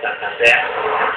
Tá, tá?